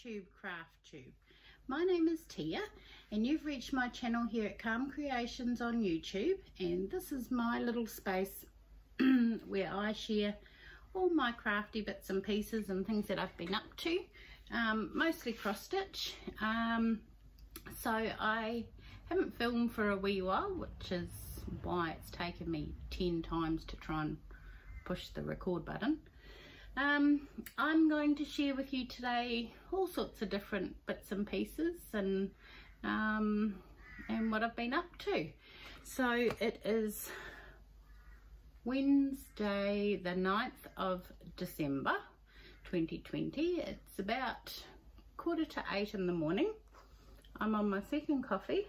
Tube Craft Tube. My name is Tia and you've reached my channel here at Calm Creations on YouTube and this is my little space where I share all my crafty bits and pieces and things that I've been up to, um, mostly cross stitch. Um, so I haven't filmed for a wee while which is why it's taken me 10 times to try and push the record button. Um, I'm going to share with you today all sorts of different bits and pieces and um, and what I've been up to. So it is Wednesday the 9th of December 2020. It's about quarter to eight in the morning. I'm on my second coffee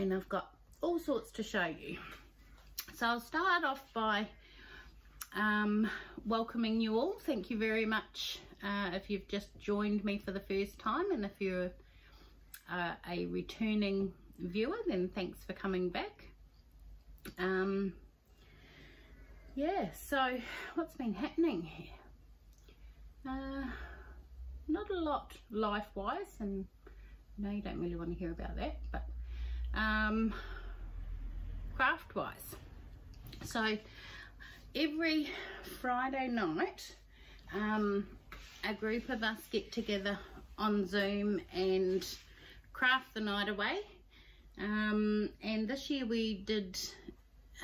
and I've got all sorts to show you. So I'll start off by um, welcoming you all. Thank you very much uh, if you've just joined me for the first time and if you're uh, a returning viewer then thanks for coming back. Um, yeah, so what's been happening here? Uh, not a lot life-wise and no you don't really want to hear about that but um, craft-wise. So every Friday night, um, a group of us get together on Zoom and craft the night away. Um, and this year we did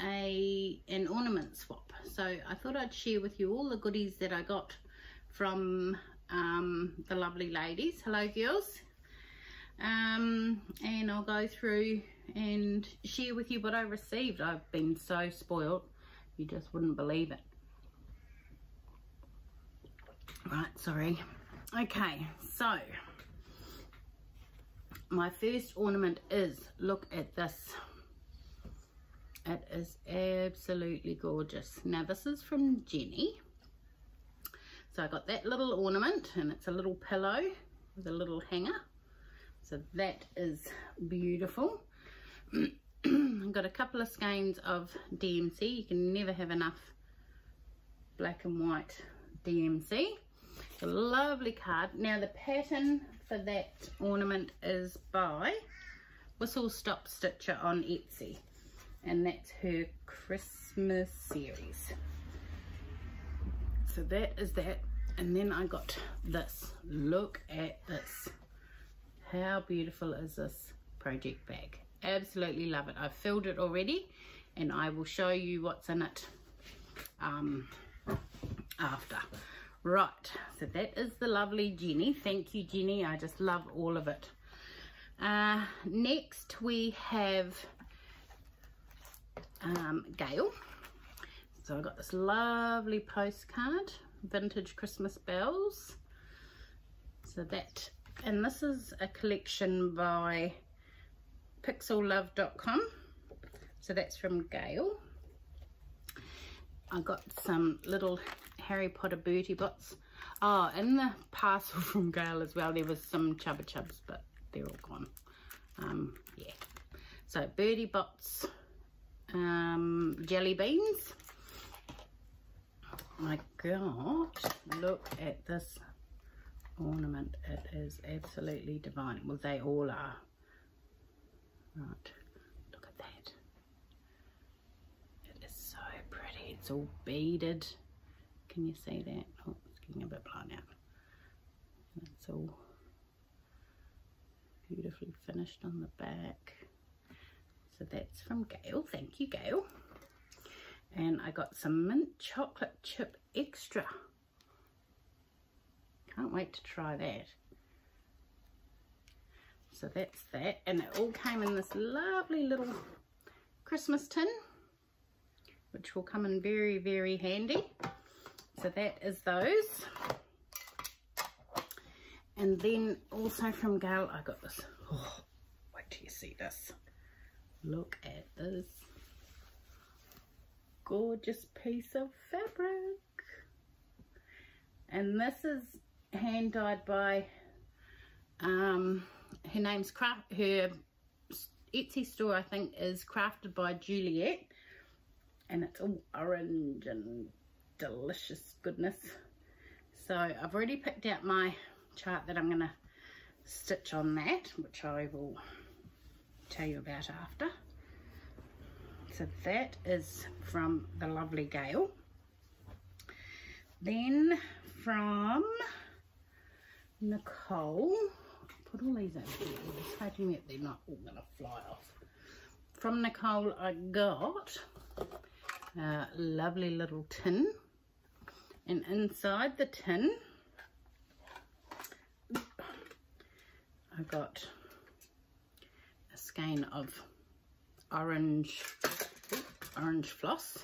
a an ornament swap. So I thought I'd share with you all the goodies that I got from um, the lovely ladies. Hello girls. Um, and I'll go through and share with you what I received. I've been so spoiled you just wouldn't believe it. Right, sorry. Okay, so my first ornament is, look at this. It is absolutely gorgeous. Now this is from Jenny. So I got that little ornament and it's a little pillow with a little hanger. So that is beautiful. I've got a couple of skeins of DMC. You can never have enough black and white DMC. A lovely card. Now the pattern for that ornament is by Whistle Stop Stitcher on Etsy. And that's her Christmas series. So that is that. And then I got this. Look at this. How beautiful is this project bag? Absolutely love it. I've filled it already and I will show you what's in it um, after. Right so that is the lovely Jenny. Thank you Jenny. I just love all of it. Uh, next we have um, Gail. So I got this lovely postcard vintage Christmas bells. So that and this is a collection by pixellove.com. So that's from Gail. I got some little Harry Potter Bertie Botts. Oh, in the parcel from Gail as well, there was some Chupa Chups, but they're all gone. Um, yeah. So Birdie Bots, um, jelly beans. I got, look at this ornament. It is absolutely divine. Well, they all are. Right, look at that. It is so pretty. It's all beaded. Can you see that? Oh, it's getting a bit blown out. it's all beautifully finished on the back. So that's from Gail. Thank you, Gail. And I got some mint chocolate chip extra. Can't wait to try that. So that's that. And it all came in this lovely little Christmas tin, which will come in very, very handy. So that is those. And then also from Gail, I got this. Oh, wait till you see this. Look at this gorgeous piece of fabric. And this is hand dyed by um, her name's craft her Etsy store I think is crafted by Juliet. And it's all orange and delicious goodness. So I've already picked out my chart that I'm going to stitch on that which I will tell you about after. So that is from the lovely Gail. Then from Nicole put all these over here I'm just hoping that they're not all gonna fly off. From Nicole I got a lovely little tin. And inside the tin I got a skein of orange orange floss.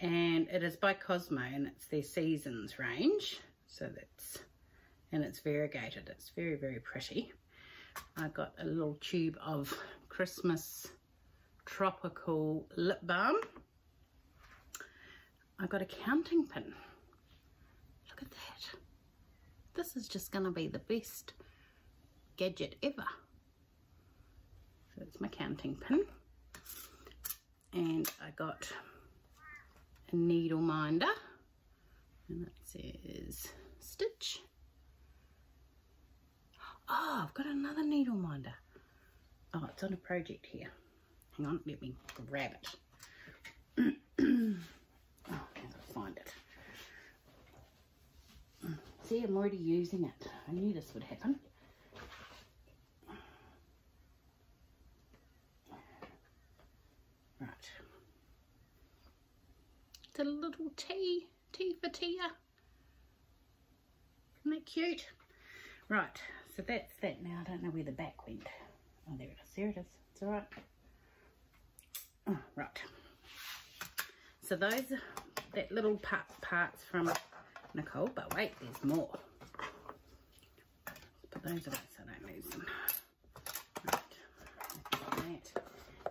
And it is by Cosmo and it's their seasons range. So that's and it's variegated. It's very very pretty. I got a little tube of Christmas tropical lip balm. I got a counting pin. Look at that. This is just gonna be the best gadget ever. So it's my counting pin. And I got a needle minder. And it says stitch oh I've got another needle minder. Oh it's on a project here. Hang on let me grab it. Oh I can't find it. See I'm already using it. I knew this would happen. Right. It's a little T, T for Tia. Isn't that cute? Right, so that's that now. I don't know where the back went. Oh, there it is. There it is. It's all right. Oh, right. So those, that little part, parts from Nicole, but wait, there's more. Put those away so I don't lose them. Right.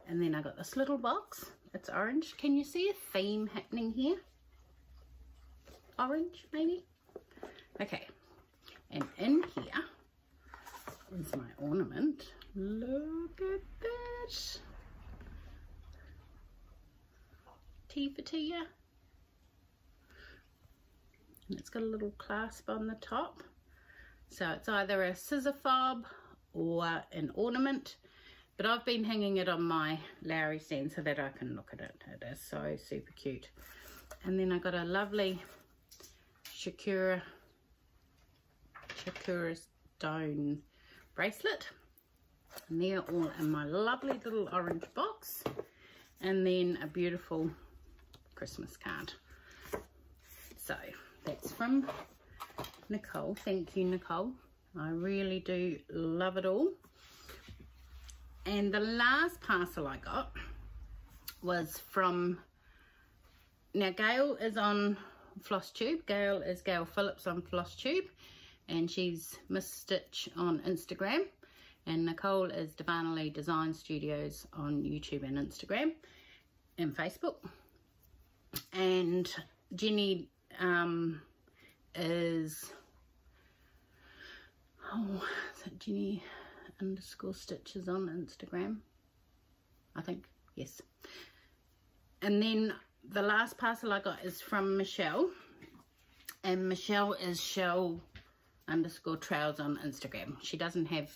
And then I got this little box it's orange. Can you see a theme happening here? Orange, maybe? Okay. And in here is my ornament. Look at that. T for Tia. And it's got a little clasp on the top. So it's either a scissor fob or an ornament but I've been hanging it on my Lowery stand so that I can look at it. It is so super cute. And then I got a lovely Shakura, Shakura stone bracelet. And they're all in my lovely little orange box. And then a beautiful Christmas card. So that's from Nicole. Thank you, Nicole. I really do love it all. And the last parcel I got was from, now Gail is on Floss Tube. Gail is Gail Phillips on Floss Tube. And she's Miss Stitch on Instagram. And Nicole is Divinely Design Studios on YouTube and Instagram and Facebook. And Jenny um, is, oh, is that Jenny? underscore stitches on Instagram. I think, yes. And then the last parcel I got is from Michelle. And Michelle is shell underscore trails on Instagram. She doesn't have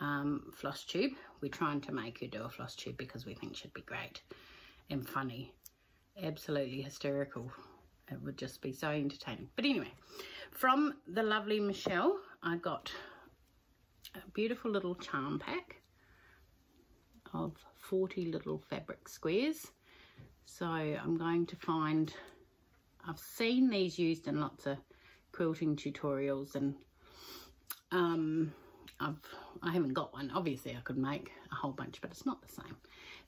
um, floss tube. We're trying to make her do a floss tube because we think she'd be great and funny. Absolutely hysterical. It would just be so entertaining. But anyway, from the lovely Michelle, I got a beautiful little charm pack of 40 little fabric squares. So I'm going to find, I've seen these used in lots of quilting tutorials and um, I've, I haven't got one. Obviously I could make a whole bunch, but it's not the same.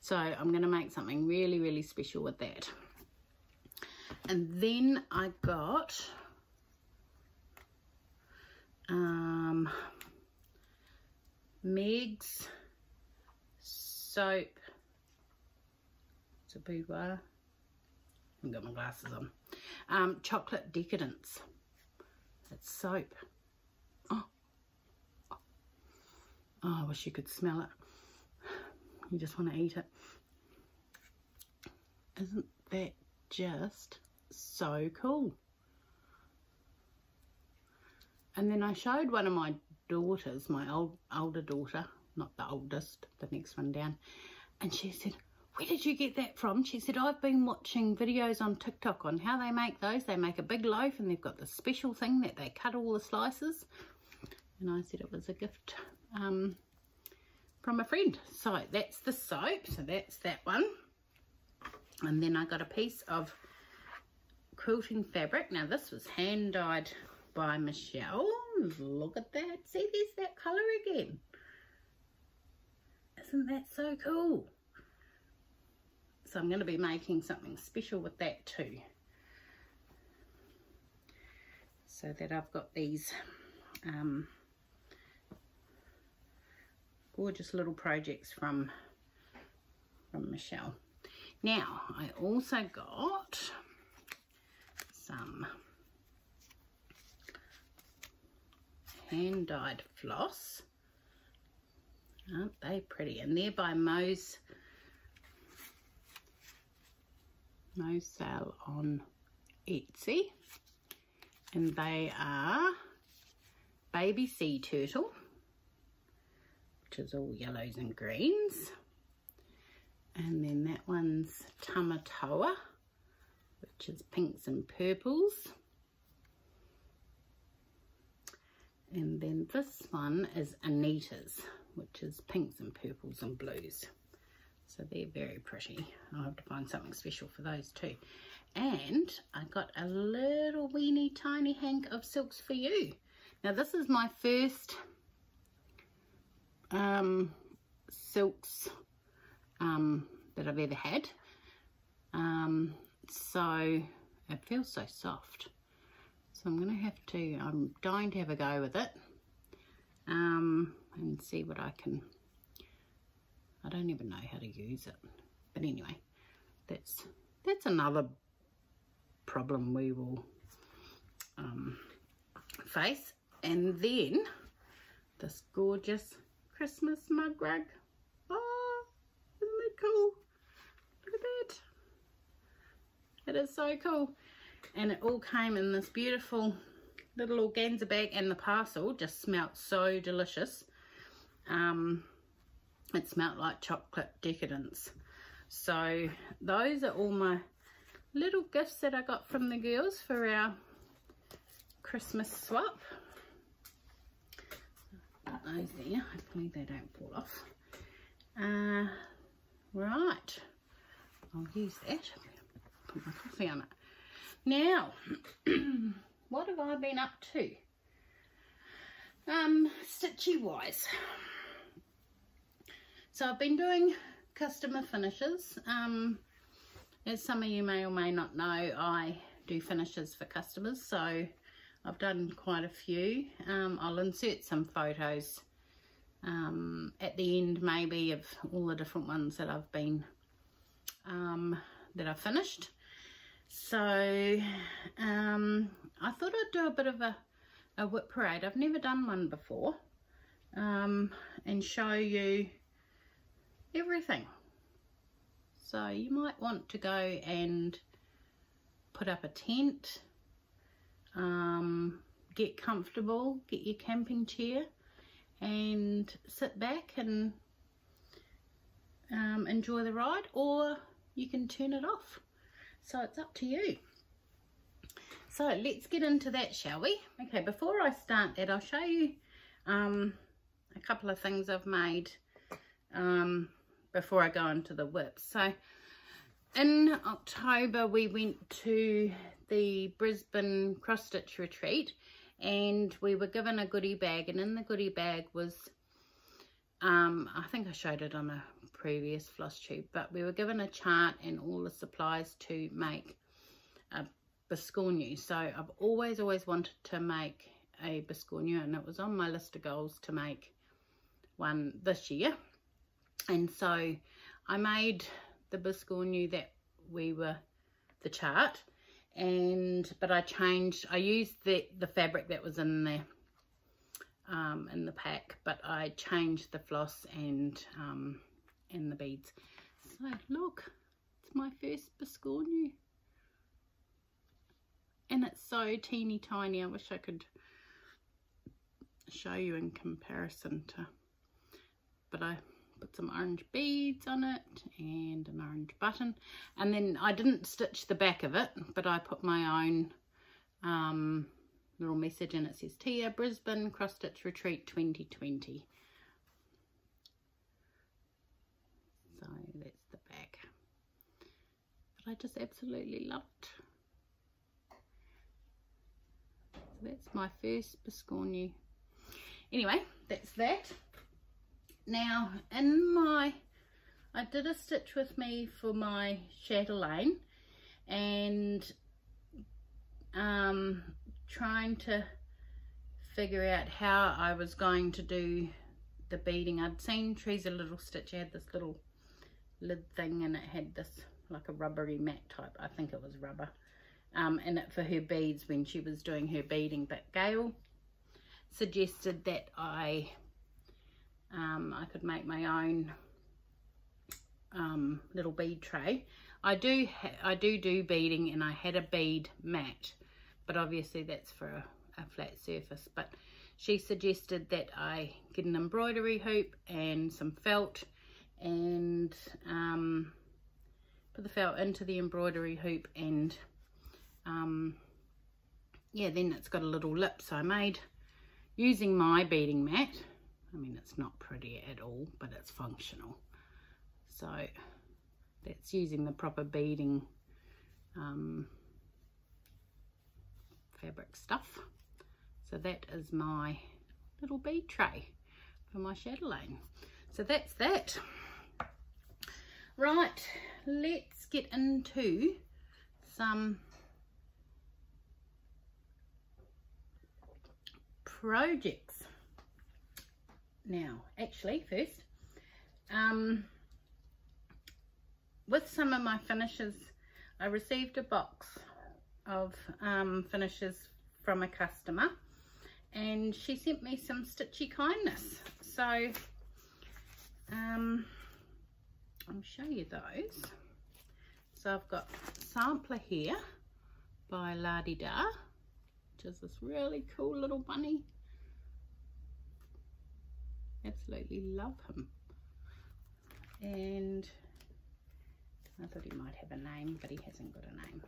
So I'm going to make something really, really special with that. And then I got um, Meg's soap. It's a boudoir. I have got my glasses on. Um, chocolate decadence. It's soap. Oh. oh. I wish you could smell it. You just want to eat it. Isn't that just so cool? and then I showed one of my daughters, my old older daughter, not the oldest, the next one down, and she said, where did you get that from? She said, I've been watching videos on TikTok on how they make those. They make a big loaf and they've got this special thing that they cut all the slices. And I said it was a gift um, from a friend. So that's the soap. So that's that one. And then I got a piece of quilting fabric. Now this was hand dyed by Michelle. Look at that. See, there's that colour again. Isn't that so cool? So I'm going to be making something special with that too. So that I've got these um, gorgeous little projects from, from Michelle. Now, I also got some hand-dyed floss. Aren't they pretty? And they're by Mo's Mo's sale on Etsy. And they are Baby Sea Turtle, which is all yellows and greens. And then that one's Tamatoa, which is pinks and purples. And then this one is Anita's, which is pinks and purples and blues. So they're very pretty. I'll have to find something special for those too. And I got a little weeny tiny hank of Silks for You. Now this is my first um, silks um, that I've ever had. Um, so it feels so soft. So I'm going to have to, I'm dying to have a go with it um, and see what I can, I don't even know how to use it. But anyway, that's, that's another problem we will um, face. And then this gorgeous Christmas mug rug. Oh, isn't that cool? Look at that. It is so cool and it all came in this beautiful little organza bag and the parcel just smelt so delicious um, it smelt like chocolate decadence. So those are all my little gifts that I got from the girls for our Christmas swap. Those there. Hopefully they don't fall off. Uh, right. I'll use that. Put my coffee on it. Now, what have I been up to? Um, stitchy wise. So I've been doing customer finishes. Um, as some of you may or may not know, I do finishes for customers. So I've done quite a few. Um, I'll insert some photos um, at the end maybe of all the different ones that I've been, um, that I've finished. So um, I thought I'd do a bit of a, a WIP parade. I've never done one before. Um, and show you everything. So you might want to go and put up a tent, um, get comfortable, get your camping chair and sit back and um, enjoy the ride or you can turn it off so it's up to you. So let's get into that, shall we? Okay, before I start that, I'll show you um, a couple of things I've made um, before I go into the WIP. So in October, we went to the Brisbane cross stitch retreat and we were given a goodie bag and in the goodie bag was um, I think I showed it on a previous floss tube but we were given a chart and all the supplies to make a biscornu so I've always always wanted to make a biscornu and it was on my list of goals to make one this year and so I made the biscornu that we were the chart and but I changed I used the the fabric that was in there um, in the pack but I changed the floss and um, and the beads. So look it's my first biscornu and it's so teeny tiny I wish I could show you in comparison to but I put some orange beads on it and an orange button. And then I didn't stitch the back of it but I put my own um, little message and it says Tia Brisbane Cross Stitch Retreat 2020 so that's the back. But I just absolutely loved. So that's my first Biscornu. Anyway that's that now in my I did a stitch with me for my chatelaine and um, trying to figure out how I was going to do the beading. I'd seen Teresa Little Stitch had this little lid thing and it had this like a rubbery mat type, I think it was rubber, um, in it for her beads when she was doing her beading. But Gail suggested that I um, I could make my own um, little bead tray. I do I do do beading and I had a bead mat but obviously that's for a, a flat surface but she suggested that I get an embroidery hoop and some felt and um, put the felt into the embroidery hoop and um, yeah then it's got a little lip so I made using my beading mat I mean it's not pretty at all but it's functional so that's using the proper beading um, fabric stuff. So that is my little bead tray for my chatelaine. So that's that. Right, let's get into some projects. Now, actually, first, um, with some of my finishes, I received a box of um, finishes from a customer and she sent me some stitchy kindness. So um, I'll show you those. So I've got sampler here by La Di Da which is this really cool little bunny absolutely love him. And I thought he might have a name but he hasn't got a name.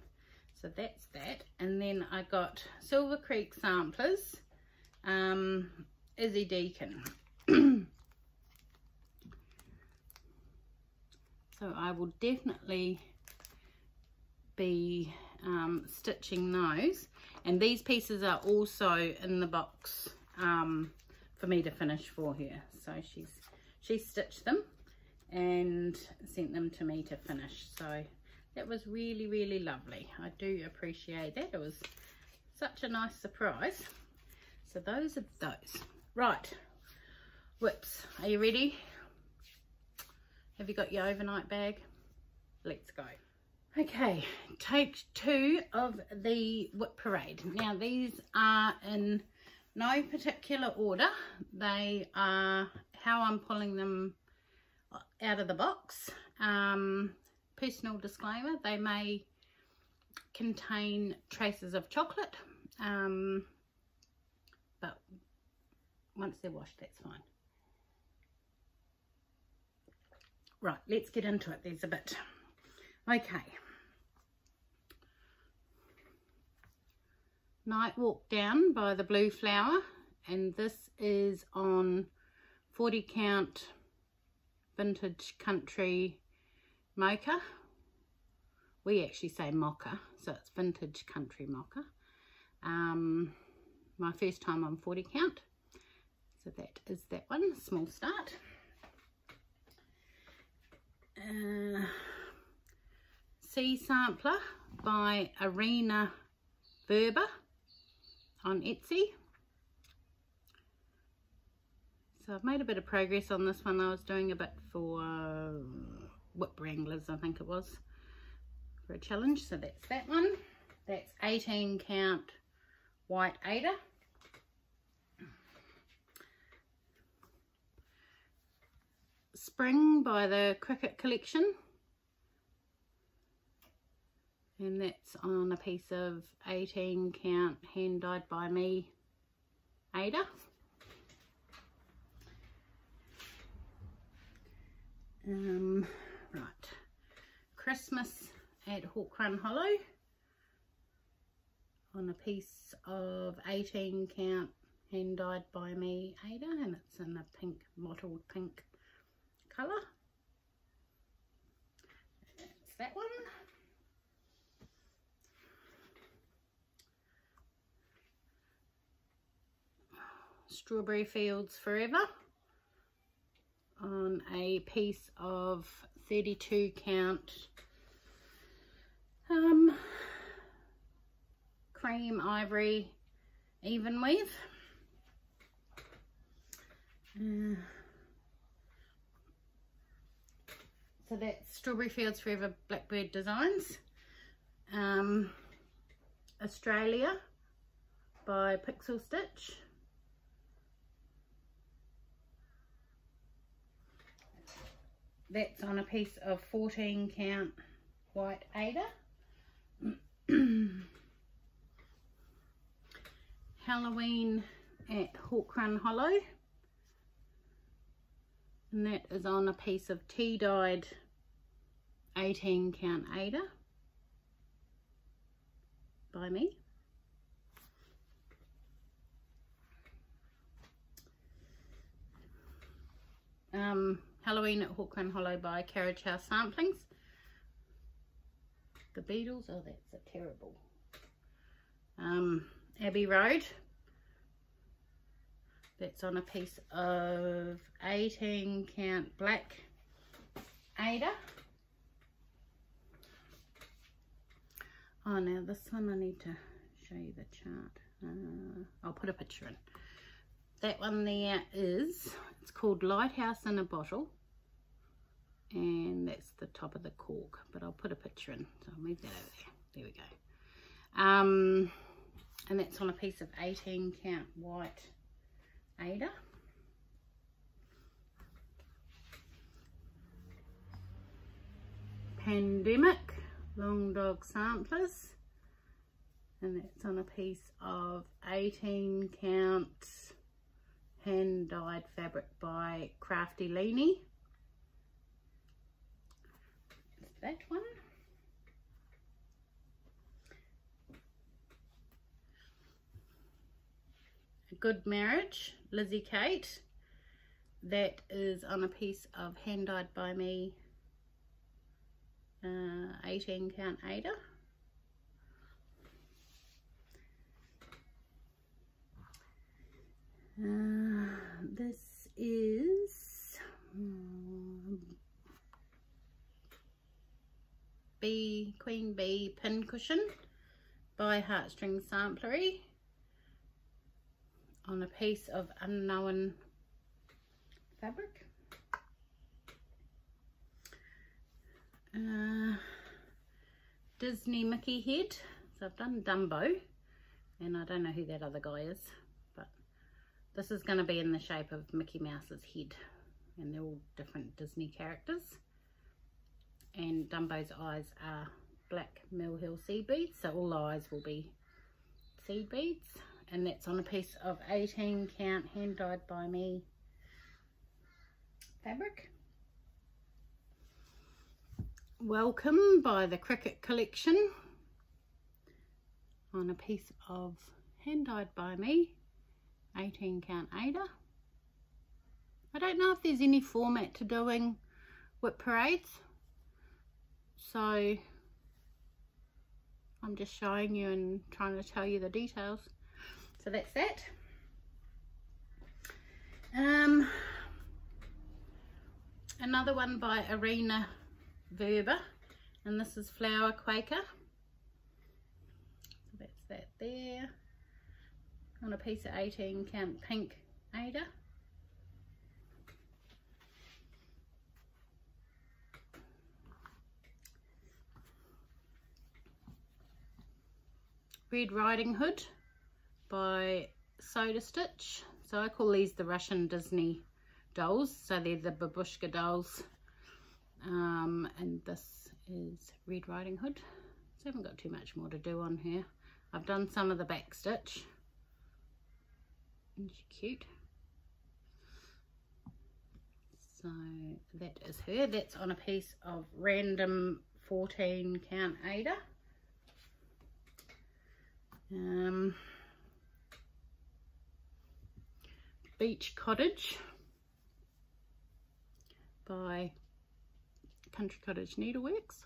So that's that. And then I got Silver Creek samplers um, Izzy Deacon. So I will definitely be um, stitching those. And these pieces are also in the box um, for me to finish for her so she's she stitched them and sent them to me to finish. So that was really really lovely. I do appreciate that. It was such a nice surprise. So those are those. Right. WIPs. Are you ready? Have you got your overnight bag? Let's go. Okay. Take two of the WIP parade. Now these are in no particular order they are how I'm pulling them out of the box um, personal disclaimer, they may contain traces of chocolate, um, but once they're washed, that's fine. Right, let's get into it. There's a bit. Okay. Night Walk Down by the Blue Flower, and this is on 40 count vintage country mocha. We actually say mocha, so it's vintage country mocha. Um, my first time on 40 count. So that is that one, small start. Uh, Sea Sampler by Arena Verba on Etsy. So I've made a bit of progress on this one. I was doing a bit for WIP wranglers I think it was for a challenge so that's that one that's 18 count white Aida Spring by the Cricket Collection and that's on a piece of 18 count hand dyed by me Aida. Um, right. Christmas at Hawk Run Hollow. On a piece of 18 count hand dyed by me Aida and it's in a pink mottled pink colour. That's that one. Strawberry Fields Forever on a piece of 32 count um, cream ivory even weave. Uh, so that's Strawberry Fields Forever Blackbird Designs. Um, Australia by Pixel Stitch. That's on a piece of 14 count white Aida. Halloween at Hawk Run Hollow. And that is on a piece of tea dyed 18 count Aida by me. Um, Halloween at Hawk Run Hollow by Carriage House Samplings. The Beatles, oh that's a terrible. Um, Abbey Road. That's on a piece of 18 count black Aida. Oh now this one I need to show you the chart. Uh, I'll put a picture in. That one there is, it's called Lighthouse in a Bottle. And that's the top of the cork, but I'll put a picture in. So I'll move that over there. There we go. Um, and that's on a piece of 18 count white Aida. Pandemic Long Dog Samplers and that's on a piece of 18 count hand dyed fabric by Crafty Leanie. That one. A Good Marriage, Lizzie Kate. That is on a piece of hand dyed by me uh, 18 count Aida. Uh, this is um, Bee Queen Bee Pin Cushion by Heartstring Samplery on a piece of unknown fabric. Uh, Disney Mickey head. So I've done Dumbo and I don't know who that other guy is. This is going to be in the shape of Mickey Mouse's head. And they're all different Disney characters. And Dumbo's eyes are black Mill Hill seed beads. So all eyes will be seed beads. And that's on a piece of 18 count hand dyed by me fabric. Welcome by the Cricket Collection on a piece of hand dyed by me 18 count Aida. I don't know if there's any format to doing WIP parades. So I'm just showing you and trying to tell you the details. So that's that. Um, another one by Arena Verba and this is Flower Quaker. So that's that there on a piece of 18 count pink Aida. Red Riding Hood by Soda Stitch. So I call these the Russian Disney dolls. So they're the babushka dolls. Um, and this is Red Riding Hood. So I haven't got too much more to do on here. I've done some of the back stitch. Isn't she cute? so that is her that's on a piece of random 14 count Aida um, Beach Cottage by Country Cottage Needleworks.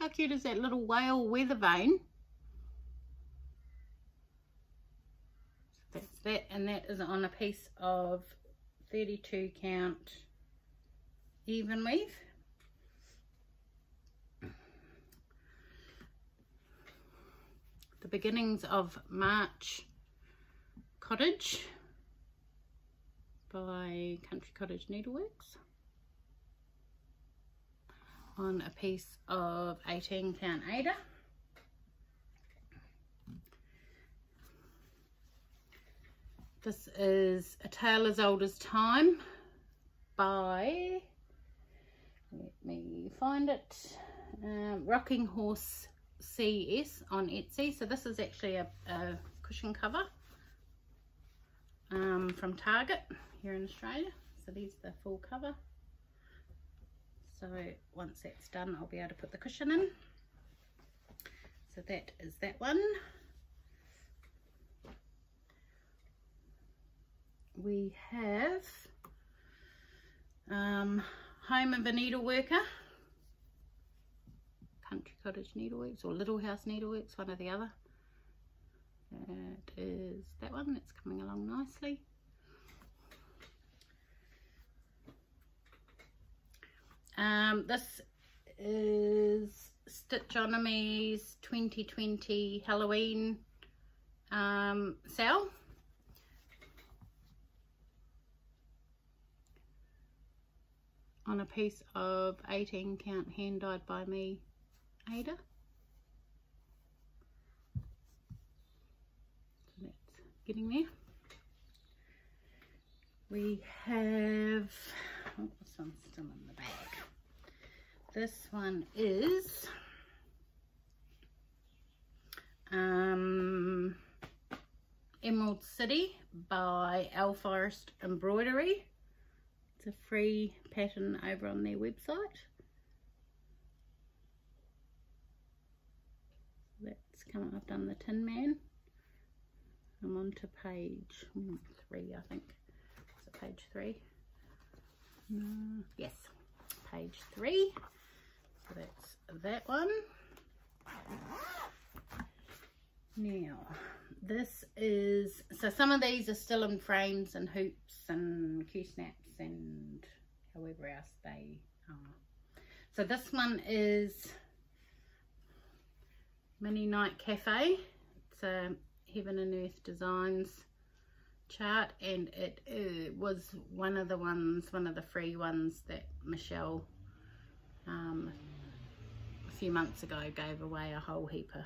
How cute is that little whale weather vane? That's that and that is on a piece of 32 count even weave. The beginnings of March Cottage by Country Cottage Needleworks on a piece of 18 count Aida. This is A Tale as Old as Time by, let me find it, um, Rocking Horse CS on Etsy. So this is actually a, a cushion cover um, from Target here in Australia. So these are the full cover. So once that's done, I'll be able to put the cushion in. So that is that one. We have um, Home of a Needleworker, Country Cottage Needleworks or Little House Needleworks, one or the other. That is that one, that's coming along nicely. Um, this is Stitchonomy's 2020 Halloween um, sale. On a piece of 18 count hand dyed by me Aida So that's getting there. We have, oh, this one's still in the bag. This one is um, Emerald City by Al Forest Embroidery. A free pattern over on their website. That's come, I've done the Tin Man. I'm on to page hmm, three, I think. Is it page three? Uh, yes, page three. So that's that one. Now, this is, so some of these are still in frames and hoops and Q-snaps and however else they are. So this one is Mini Night Cafe. It's a Heaven and Earth Designs chart and it uh, was one of the ones, one of the free ones that Michelle um, a few months ago gave away a whole heap of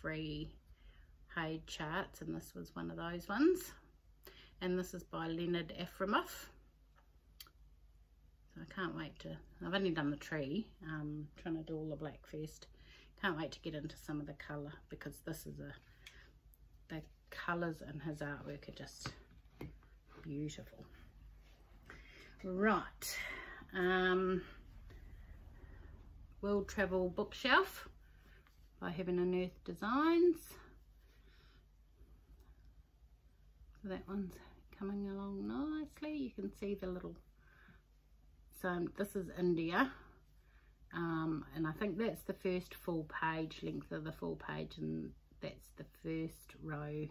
free HAED charts and this was one of those ones and this is by Leonid Afremov I can't wait to I've only done the tree um trying to do all the black first can't wait to get into some of the color because this is a the colors in his artwork are just beautiful right um World Travel Bookshelf by Heaven and Earth Designs. So that one's coming along nicely. You can see the little, so this is India. Um, and I think that's the first full page, length of the full page, and that's the first row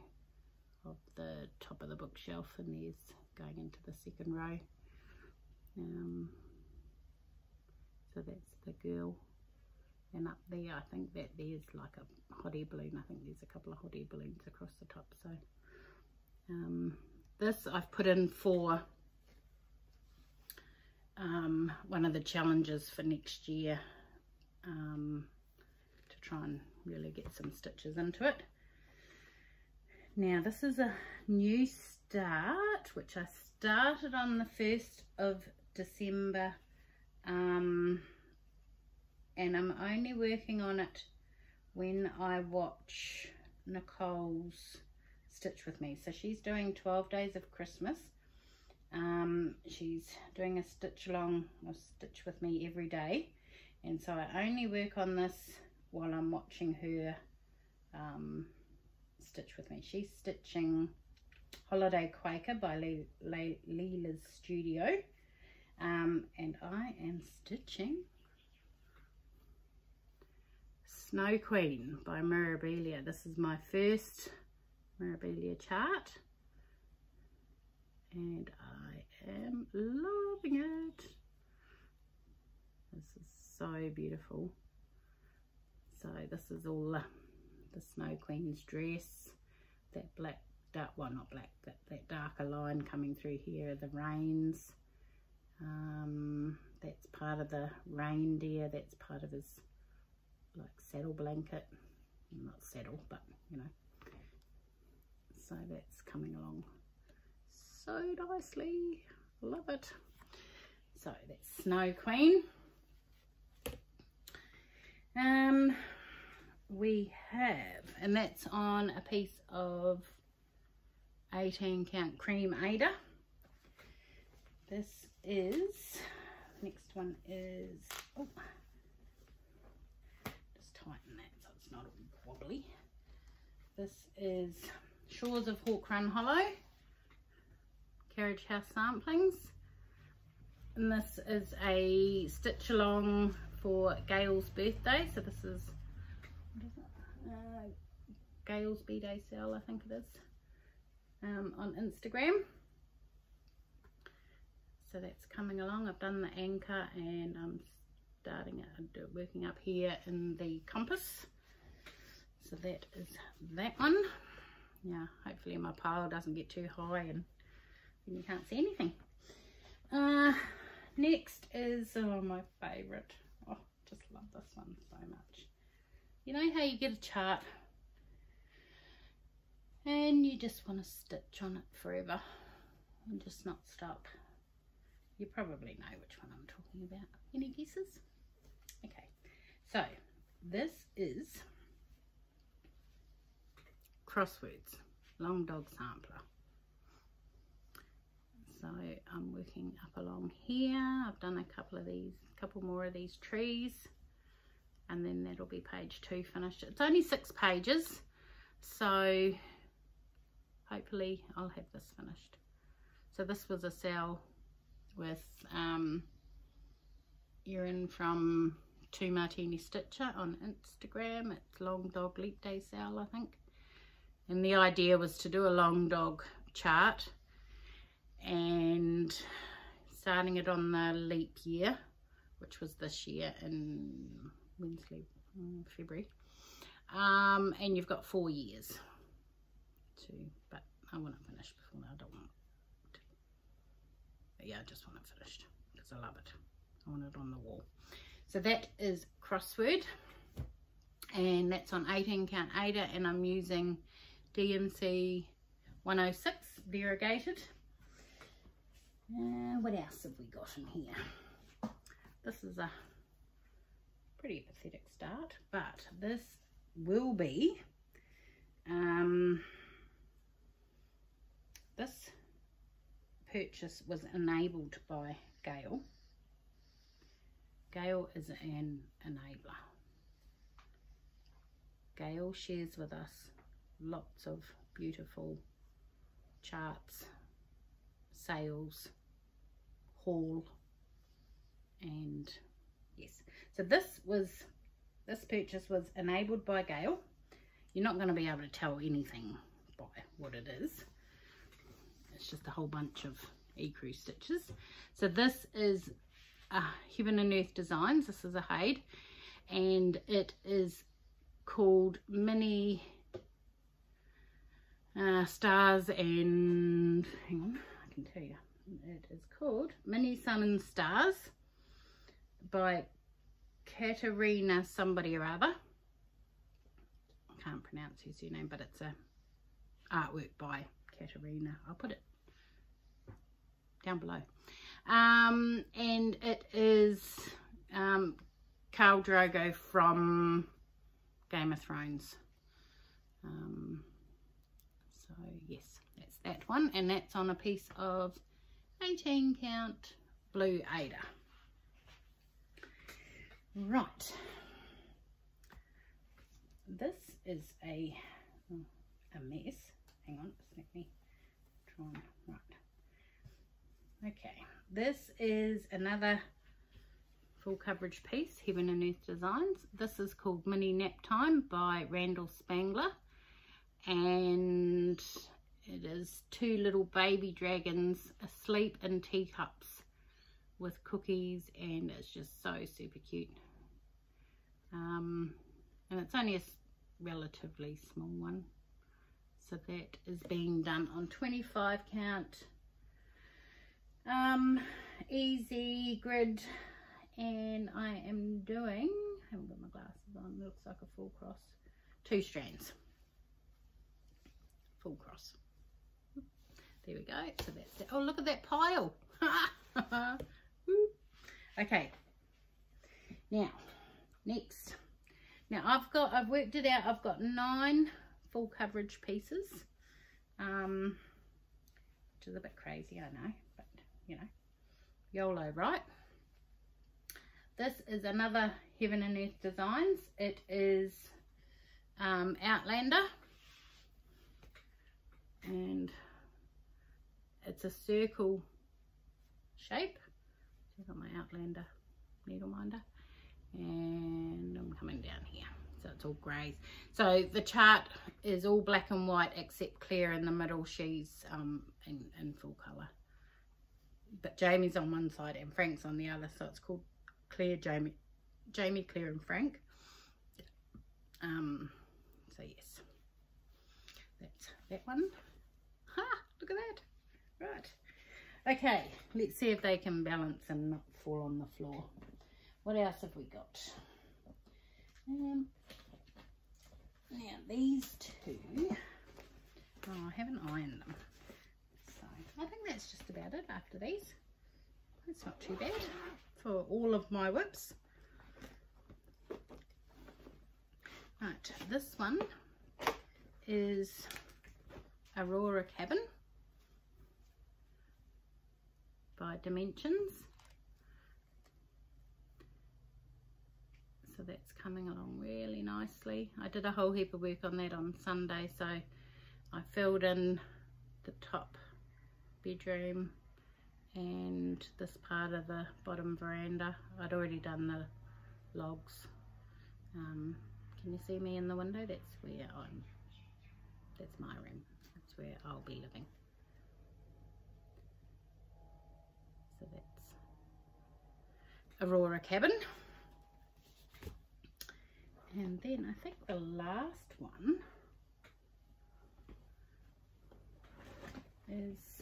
of the top of the bookshelf, and there's going into the second row. Um, so that's the girl and up there I think that there's like a hot air balloon I think there's a couple of hot air balloons across the top so um, this I've put in for um, one of the challenges for next year um, to try and really get some stitches into it now this is a new start which I started on the 1st of December um, and I'm only working on it when I watch Nicole's Stitch With Me. So she's doing 12 Days of Christmas Um, she's doing a stitch along, a stitch with me every day. And so I only work on this while I'm watching her um, stitch with me. She's stitching Holiday Quaker by Le Le Leela's Studio. Um, and I am stitching Snow Queen by Mirabilia. This is my first Mirabilia chart. And I am loving it. This is so beautiful. So this is all the, the Snow Queen's dress. That black, dark, well not black, that, that darker line coming through here, the reins. Um, that's part of the reindeer, that's part of his like saddle blanket. Not saddle, but you know. So that's coming along so nicely. Love it. So that's Snow Queen. Um, we have, and that's on a piece of 18 count cream Aida. This is, next one is, oh, just tighten that so it's not all wobbly. This is Shores of Hawk Run Hollow, Carriage House Samplings. And this is a stitch along for Gail's birthday. So this is, uh, Gail's B-Day sale, I think it is, um, on Instagram. So that's coming along. I've done the anchor and I'm starting it, working up here in the compass. So that is that one. Yeah hopefully my pile doesn't get too high and you can't see anything uh, next is oh my favorite oh just love this one so much you know how you get a chart and you just want to stitch on it forever and just not stop you probably know which one I'm talking about. Any guesses? Okay, so this is Crosswords, Long Dog Sampler. So I'm working up along here. I've done a couple of these, couple more of these trees and then that'll be page two finished. It's only six pages, so hopefully I'll have this finished. So this was a sale with um, Erin from Two Martini Stitcher on Instagram. It's Long Dog Leap Day sale, I think. And the idea was to do a long dog chart and starting it on the leap year, which was this year in Wednesday, mm, February. Um, and you've got four years to, but I want to finish before now. I don't want but yeah, I just want it finished because I love it. I want it on the wall. So that is Crossword and that's on 18 count Aida and I'm using DMC 106 variegated. Uh, what else have we got in here? This is a pretty pathetic start, but this will be um, this purchase was enabled by Gail. Gail is an enabler. Gail shares with us lots of beautiful charts, sales, haul, and yes. So this was, this purchase was enabled by Gail. You're not going to be able to tell anything by what it is. It's just a whole bunch of ecru stitches. So this is uh, Heaven and Earth Designs. This is a HAED. And it is called Mini uh, Stars and hang on I can tell you it is called Mini Sun and Stars by Katerina somebody or other I can't pronounce his name but it's a artwork by Katerina I'll put it down below. Um, and it is um, Khal Drogo from Game of Thrones. Um, so yes, that's that one. And that's on a piece of 18 count blue Aida. Right. This is a, a mess. Hang on, let me try and, right. Okay, this is another full coverage piece, Heaven and Earth Designs. This is called Mini Nap Time by Randall Spangler. And it is two little baby dragons asleep in teacups with cookies and it's just so super cute. Um, and it's only a relatively small one. So that is being done on 25 count um, easy grid and I am doing, I haven't got my glasses on, it looks like a full cross, two strands, full cross. There we go, so that's it. Oh, look at that pile. okay, now, next. Now I've got, I've worked it out, I've got nine full coverage pieces, um, which is a bit crazy, I know, but you know, YOLO, right? This is another Heaven and Earth Designs. It is um, Outlander. And it's a circle shape. I've got my Outlander needle minder. And I'm coming down here. So it's all greys. So the chart is all black and white except Claire in the middle. She's um, in, in full colour. But Jamie's on one side and Frank's on the other. So it's called Claire, Jamie, Jamie, Claire and Frank. Um, so yes, that's that one. Ha, look at that. Right. Okay, let's see if they can balance and not fall on the floor. What else have we got? Um, now these two, oh, I haven't ironed them. So I think that's just about it after these. It's not too bad for all of my WIPs. Right, this one is Aurora Cabin by Dimensions. So that's coming along really nicely. I did a whole heap of work on that on Sunday, so I filled in the top bedroom and this part of the bottom veranda. I'd already done the logs. Um, can you see me in the window? That's where I'm, that's my room. That's where I'll be living. So that's Aurora Cabin. And then I think the last one is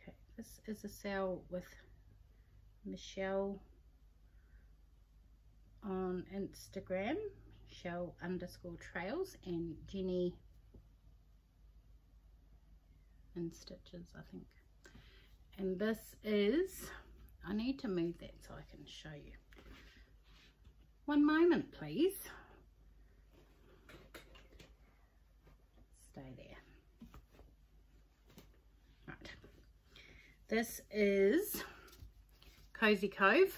okay, This is a sale with Michelle on Instagram, Michelle underscore trails, and Jenny in stitches, I think. And this is, I need to move that so I can show you. One moment, please. Stay there. Right this is Cozy Cove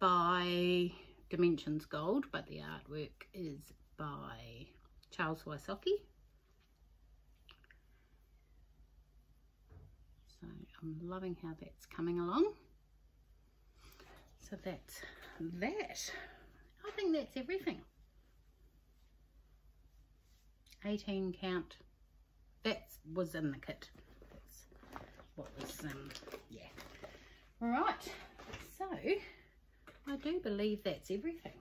by Dimensions Gold, but the artwork is by Charles Wysocki. So I'm loving how that's coming along. So that's that. I think that's everything. 18 count. That was in the kit That's what was, um, yeah. All right, so I do believe that's everything.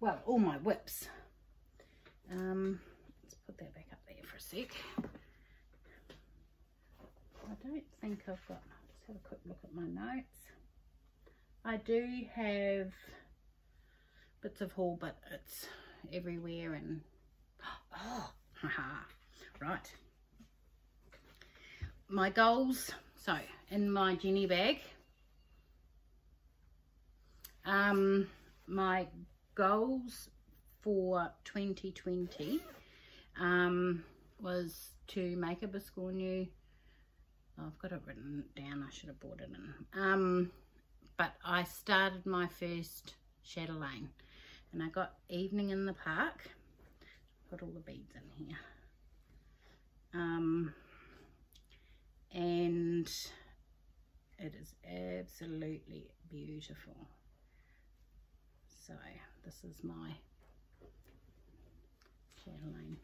Well, all my WIPs. Um, let's put that back up there for a sec. I don't think I've got, I'll just have a quick look at my notes. I do have bits of haul, but it's everywhere and, oh, haha, right my goals so in my Jenny bag um my goals for 2020 um was to make a Biscornu. Oh, I've got it written down. I should have brought it in. Um, but I started my first Chatelaine and I got Evening in the Park. Put all the beads in here. Um, and it is absolutely beautiful. So this is my Chatelaine.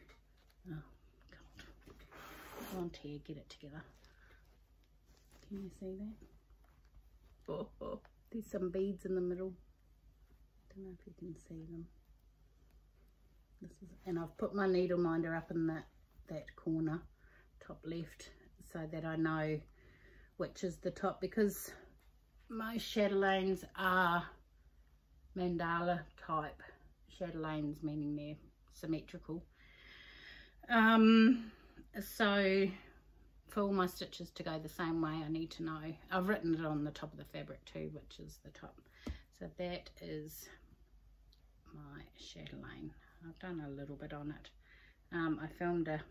Oh God. Come on Tia, get it together. Can you see that? Oh, oh, there's some beads in the middle. Don't know if you can see them. This is, and I've put my needle minder up in that that corner, top left, so that I know which is the top because most chatelaines are mandala type chatelaines, meaning they're symmetrical. Um, so for all my stitches to go the same way, I need to know. I've written it on the top of the fabric too, which is the top. So that is my chatelaine. I've done a little bit on it. Um, I filmed a,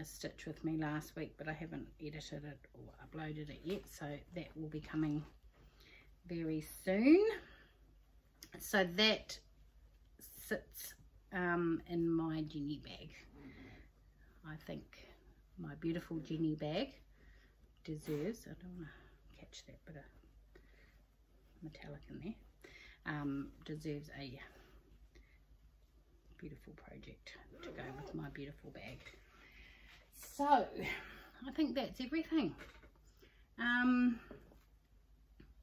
a stitch with me last week, but I haven't edited it or uploaded it yet, so that will be coming very soon. So that sits um, in my Jenny bag. I think my beautiful Jenny bag deserves, I don't want to catch that bit of metallic in there, um, deserves a beautiful project to go with my beautiful bag. So, I think that's everything. Um,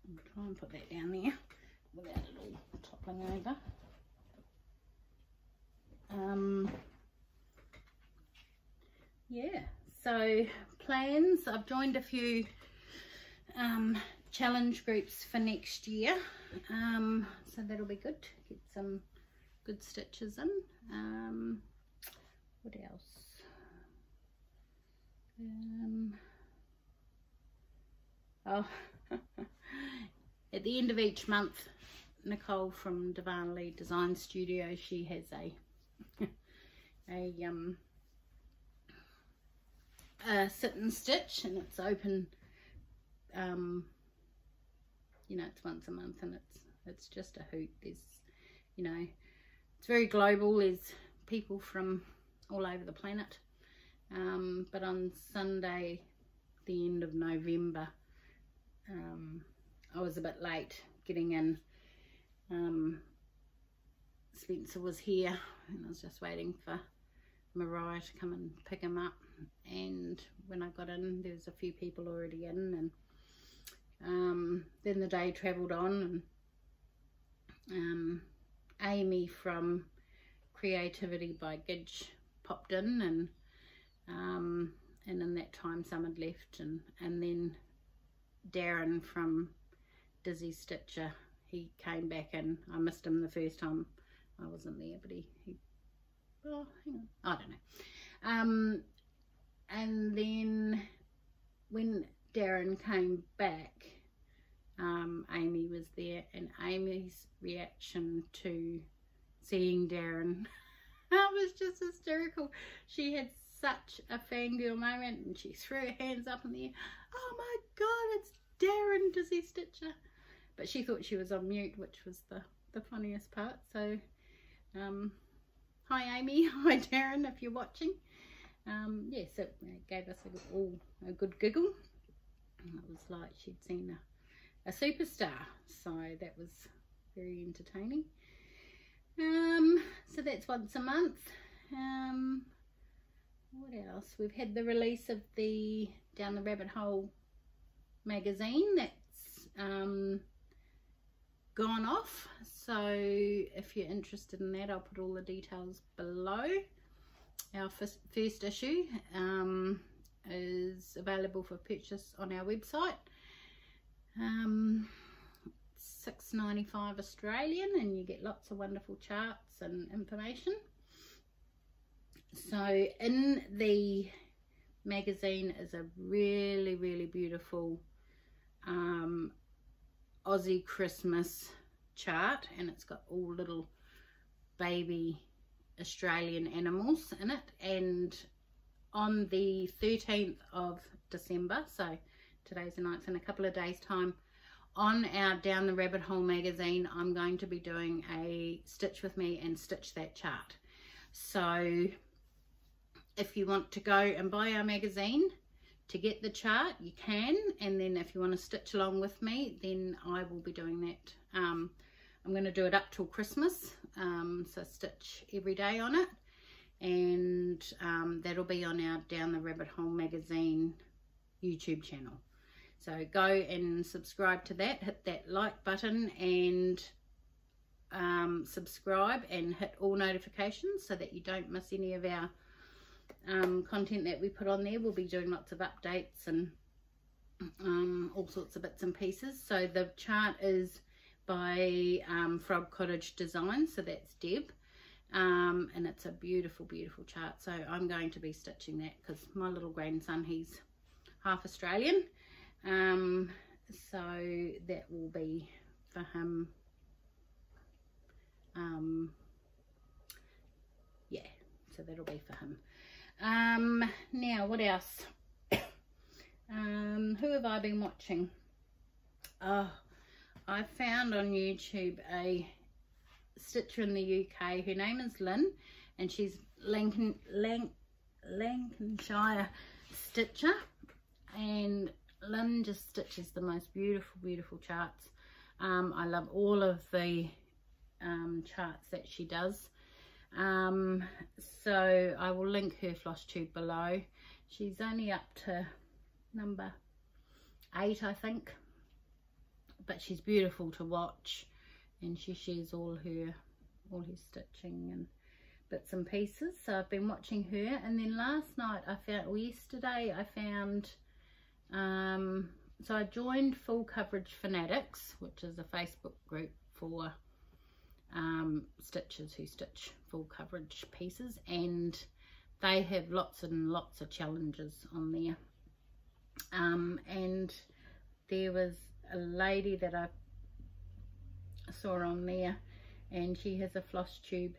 I'll try and put that down there without it all toppling over. Um, yeah, so plans, I've joined a few um, challenge groups for next year. Um, so that'll be good, get some good stitches in. Um, what else? Um, oh, at the end of each month, Nicole from Divinely Design Studio, she has a a um a sit and stitch and it's open um you know it's once a month and it's it's just a hoot there's you know it's very global. There's people from all over the planet. Um but on Sunday the end of November um I was a bit late getting in. Um Spencer was here and I was just waiting for Mariah to come and pick him up and when I got in there was a few people already in and um, then the day travelled on and um, Amy from Creativity by Gidge popped in and um, and in that time some had left and, and then Darren from Dizzy Stitcher he came back and I missed him the first time I wasn't there but he, he oh hang on I don't know. Um and then when Darren came back um, Amy was there and Amy's reaction to seeing Darren was just hysterical. She had such a fangirl moment and she threw her hands up in the air. Oh my god it's Darren Dizzy Stitcher. But she thought she was on mute which was the the funniest part. So um, hi Amy hi Darren if you're watching um, yes yeah, so it gave us a, all a good giggle. It was like she'd seen a, a superstar. So that was very entertaining. Um, so that's once a month. Um, what else? We've had the release of the down the rabbit hole magazine that's um, gone off. So if you're interested in that I'll put all the details below our first, issue um, is available for purchase on our website. Um, 6.95 Australian and you get lots of wonderful charts and information. So in the magazine is a really really beautiful um, Aussie Christmas chart and it's got all little baby Australian animals in it. And on the 13th of December so today's the 9th in a couple of days time on our Down the Rabbit Hole magazine I'm going to be doing a Stitch With Me and Stitch That chart. So if you want to go and buy our magazine to get the chart you can. And then if you want to stitch along with me then I will be doing that um, I'm going to do it up till Christmas um, so stitch every day on it and um, that'll be on our Down the Rabbit Hole magazine YouTube channel so go and subscribe to that hit that like button and um, subscribe and hit all notifications so that you don't miss any of our um, content that we put on there. We'll be doing lots of updates and um, all sorts of bits and pieces. So the chart is by um, Frog Cottage Design, so that's Deb. Um, and it's a beautiful, beautiful chart. So I'm going to be stitching that because my little grandson, he's half Australian. Um, so that will be for him. Um, yeah, so that'll be for him. Um, now, what else? um, who have I been watching? Oh, I found on YouTube a stitcher in the UK. Her name is Lynn, and she's Lincoln, Lanc, Lancashire stitcher. And Lynn just stitches the most beautiful, beautiful charts. Um, I love all of the um, charts that she does. Um, so I will link her floss tube below. She's only up to number eight, I think. But she's beautiful to watch. And she shares all her, all her stitching and bits and pieces. So I've been watching her. And then last night I found, or yesterday I found, um, so I joined Full Coverage Fanatics, which is a Facebook group for um, stitches who stitch full coverage pieces and they have lots and lots of challenges on there um, and there was a lady that I saw on there and she has a floss tube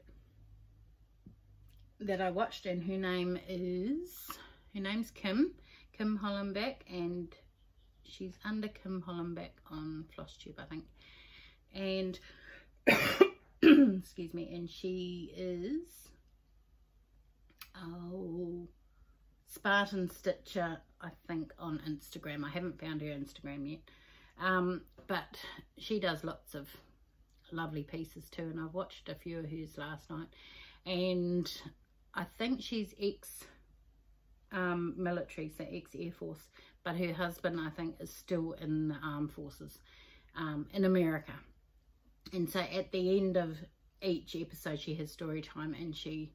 that I watched and her name is her name's Kim Kim Hollenbeck and she's under Kim Hollenbeck on floss tube I think and excuse me, and she is, oh, Spartan Stitcher, I think, on Instagram. I haven't found her Instagram yet. Um, but she does lots of lovely pieces too, and I've watched a few of hers last night. And I think she's ex um, military, so ex Air Force, but her husband, I think, is still in the armed forces um, in America and so at the end of each episode she has story time and she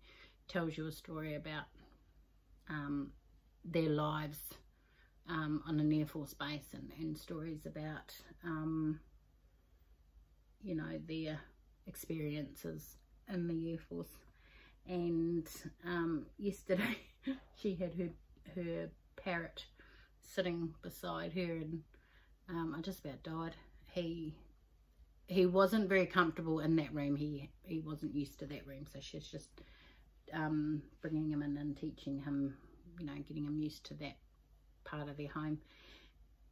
tells you a story about um, their lives um, on an Air Force base and, and stories about um, you know their experiences in the Air Force. And um, yesterday she had her her parrot sitting beside her and um, I just about died. He he wasn't very comfortable in that room. He he wasn't used to that room, so she's just um, bringing him in and teaching him, you know, getting him used to that part of their home.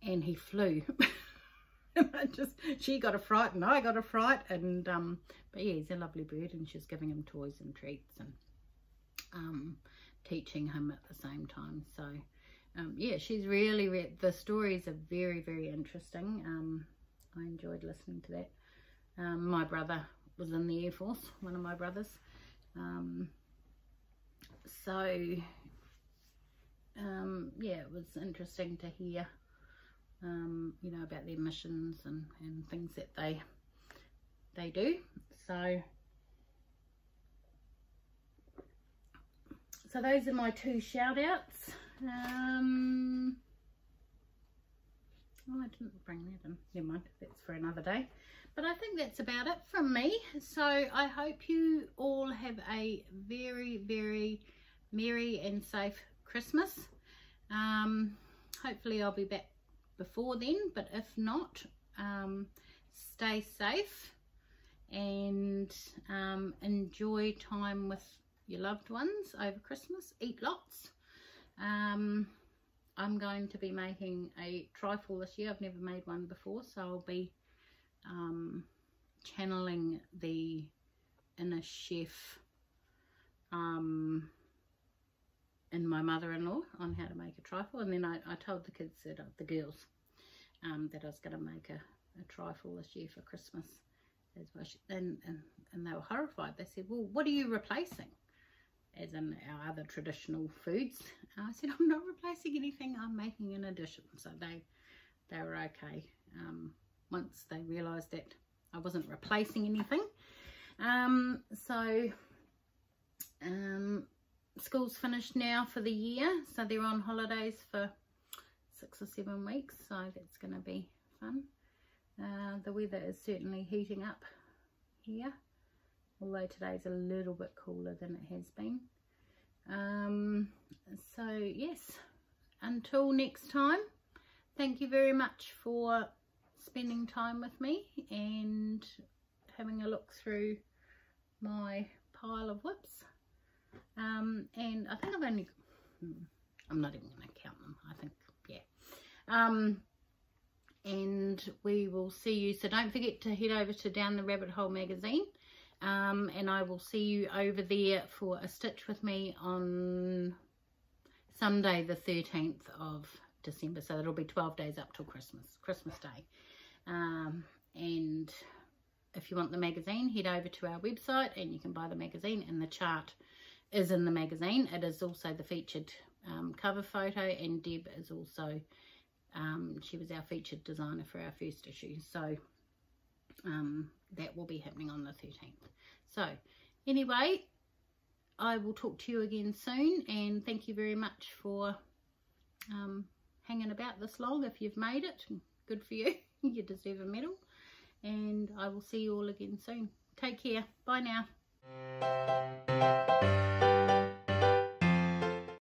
And he flew. Just she got a fright and I got a fright and um but yeah he's a lovely bird and she's giving him toys and treats and um teaching him at the same time so um yeah she's really re the stories are very very interesting um I enjoyed listening to that um, my brother was in the Air Force, one of my brothers. Um, so, um, yeah, it was interesting to hear, um, you know, about their missions and, and things that they they do. So, so those are my two shout outs. Um, oh, I didn't bring that in. Never mind, that's for another day. But I think that's about it from me. So I hope you all have a very, very merry and safe Christmas. Um, hopefully I'll be back before then, but if not, um, stay safe and um, enjoy time with your loved ones over Christmas. Eat lots. Um, I'm going to be making a trifle this year. I've never made one before, so I'll be um, channeling the inner chef um, and my mother-in-law on how to make a trifle. And then I, I told the kids, that, uh, the girls, um, that I was going to make a, a trifle this year for Christmas. As well. And, and, and they were horrified. They said, well, what are you replacing? as in our other traditional foods. I said, I'm not replacing anything, I'm making an addition. So they, they were okay um, once they realised that I wasn't replacing anything. Um, so um, school's finished now for the year, so they're on holidays for six or seven weeks, so that's going to be fun. Uh, the weather is certainly heating up here although today's a little bit cooler than it has been um, so yes until next time thank you very much for spending time with me and having a look through my pile of WIPs um, and I think I've only hmm, I'm not even going to count them. I think yeah. Um, and we will see you. So don't forget to head over to Down the Rabbit Hole magazine. Um, and I will see you over there for a stitch with me on Sunday the 13th of December. So it'll be 12 days up till Christmas Christmas Day. Um, and if you want the magazine head over to our website and you can buy the magazine and the chart is in the magazine it is also the featured um, cover photo and Deb is also um, she was our featured designer for our first issue so um, that will be happening on the 13th. So anyway, I will talk to you again soon and thank you very much for um, hanging about this long. If you've made it, good for you. you deserve a medal. And I will see you all again soon. Take care. Bye now.